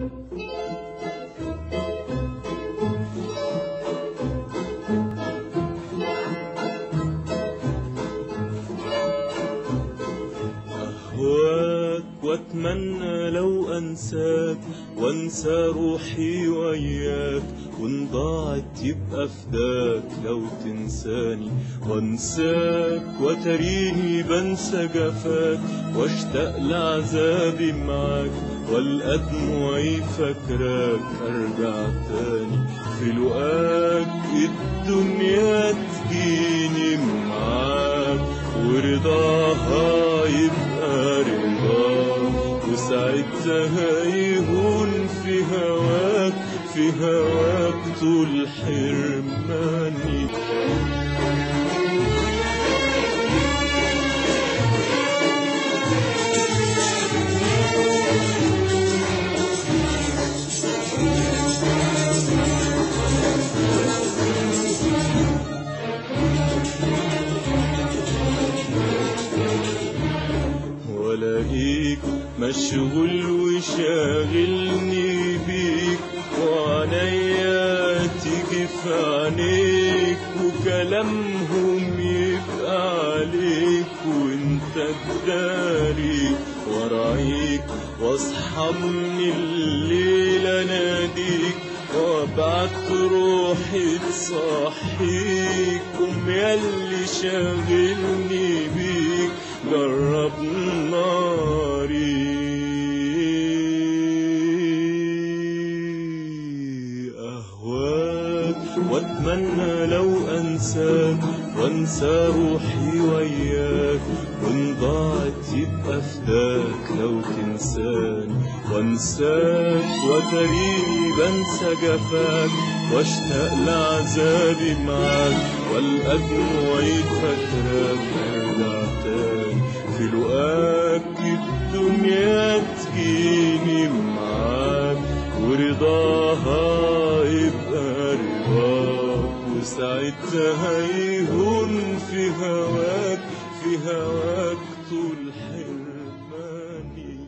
Thank you. أهواك وأتمنى لو أنساك وأنسى روحي وياك وإن ضاعت يبقى فداك لو تنساني وأنساك وتريني بنسى جفاك واشتاق لعذابي معاك والقى دموعي فاكراك أرجع تاني في لقاك الدنيا تجيني معاك ورضاها يبقى رضاك وساعتها يهون في هواك في هواك طول حرماني. مشغول وشاغلني بيك وعنيا تيجي في عينيك وكلامهم يبقى عليك وأنت تداري ورأيك وأصحى من الليل أناديك وأبعت روحي تصحيك. قوم ياللي شاغلني أهواك وأتمنى لو أنساك وأنسى روحي وياك. وإن ضاعت يبقى فداك لو تنساني. وأنساك وتريني بنسى جفاك. وأشتاق لعذابي معاك. والقى دموعي فاكراك ارجع تاني في لقاك رواها يبقى رواك وساعتها يهون في هواك في هواك طول حرماني